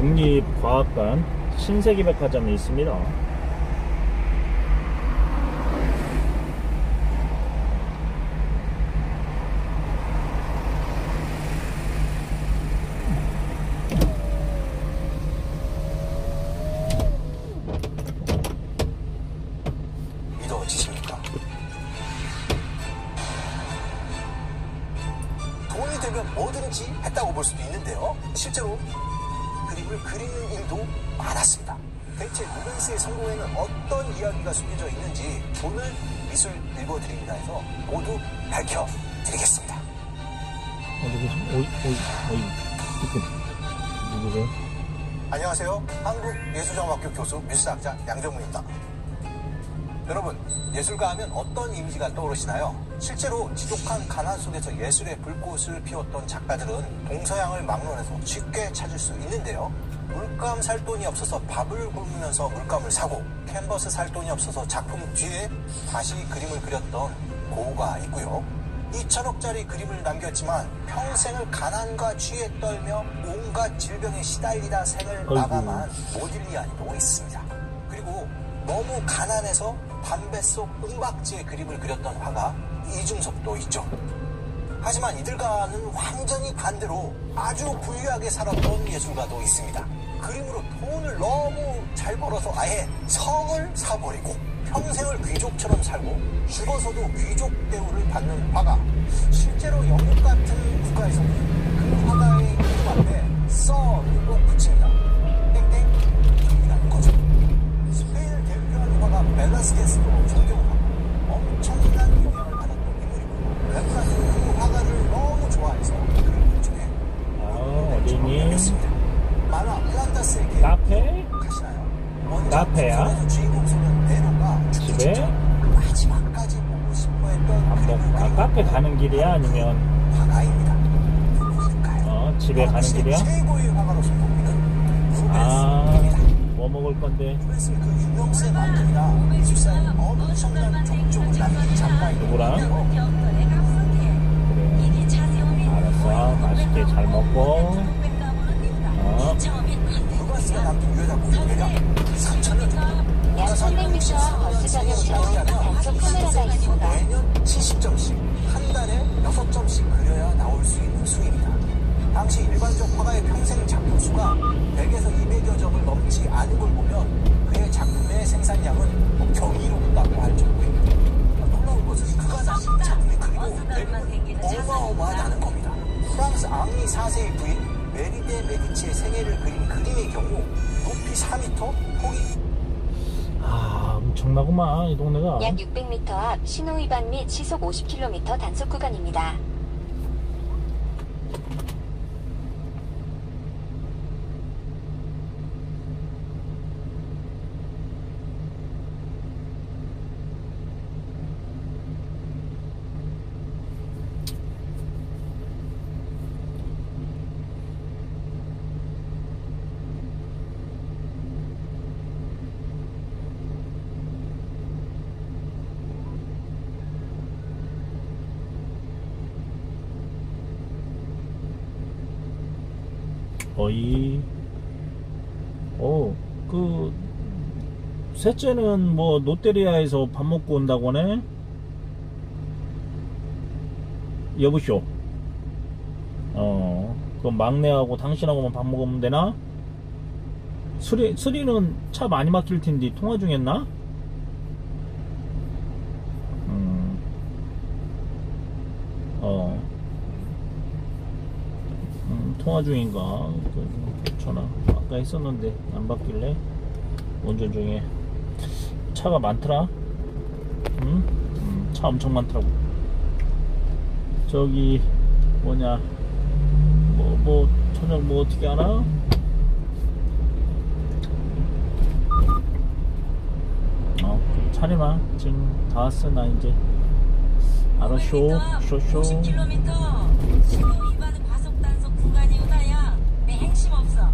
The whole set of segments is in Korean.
국립과학관 신세계백화점이 있습니다. 되면 뭐든지 했다고 볼 수도 있는데요. 실제로 그림을 그리는 일도 많았습니다. 대체 루벤스의 성공에는 어떤 이야기가 숨겨져 있는지 오늘 미술 읽어드립니다 해서 모두 밝혀드리겠습니다. 어디 계신? 오이, 오이, 오이. 누구세요? 안녕하세요. 한국예술정학교 교수 미술학자 양정문입니다. 여러분, 예술가 하면 어떤 이미지가 떠오르시나요? 실제로 지독한 가난 속에서 예술의 불꽃을 피웠던 작가들은 동서양을 막론해서 쉽게 찾을 수 있는데요. 물감 살 돈이 없어서 밥을 굶으면서 물감을 사고 캔버스 살 돈이 없어서 작품 뒤에 다시 그림을 그렸던 고우가 있고요. 2천억짜리 그림을 남겼지만 평생을 가난과 취에 떨며 온갖 질병에 시달리다 생을. 마감한 모딜리아니도 있습니다. 그리고 너무 가난해서 담배 속 은박지에 그림을 그렸던 화가 이중섭도 있죠. 하지만 이들과는 완전히 반대로 아주 부유하게 살았던 예술가도 있습니다. 그림으로 돈을 너무 잘 벌어서 아예 성을 사버리고 평생을 귀족처럼 살고 죽어서도 귀족 대우를 받는 화가 실제로 영국 같은 국가에서는 그 화가의 앞에 써 카페 가는 길이야? 아니면, 화가입니다. 누구일까요? 어, 집에 가는 길이야? 최고의 화가로 손꼽히는 아, 루벤스입니다. 뭐 먹을 건데? 그 누구랑? 그래. 알았어. 맛있게 잘 먹고. 어. 루벤스가 남긴 유해작품 대략 3천여 정도 약 300m 앞 버스장에부터 단속 카메라가 있습니다. 매년 70점씩 한 달에 6점씩 그려야 나올 수 있는 수입니다. 당시 일반적 화가의 평생 작품 수가 100에서 200여 점을 넘지 않은 걸 보면 그의 작품의 생산량은 뭐 경이롭다고 할 정도입니다. 놀라운 것은 그가 남긴 크기도 대부분 어마어마하다는 겁니다. 프랑스 앙리 4세의 부인 메리데 메디치의 생애를 그린 그림의 경우 높이 4m, 폭이 아, 엄청나구만, 이 동네가. 약 600m 앞 신호 위반 및 시속 50km 단속 구간입니다. 거의 어, 그 셋째는 뭐 롯데리아에서 밥 먹고 온다고 하네. 여보쇼. 어, 그럼 막내하고 당신하고만 밥 먹으면 되나? 수리, 수리는 차 많이 막힐 텐데 통화 중했나? 음, 어, 음, 통화 중인가? 그, 전화 아까 했었는데 안 받길래 운전 중에 차가 많더라. 응? 음, 차 엄청 많더라고. 저기 뭐냐? 뭐뭐 저녁 뭐 어떻게 하나? 어, 차례마 지금 다 왔어 나 이제. 알았쇼, 쇼쇼. 50km 신호 위반 과속 단속 구간이오다야 내 핵심 없어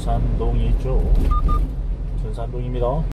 둔산동이죠. 둔산동입니다.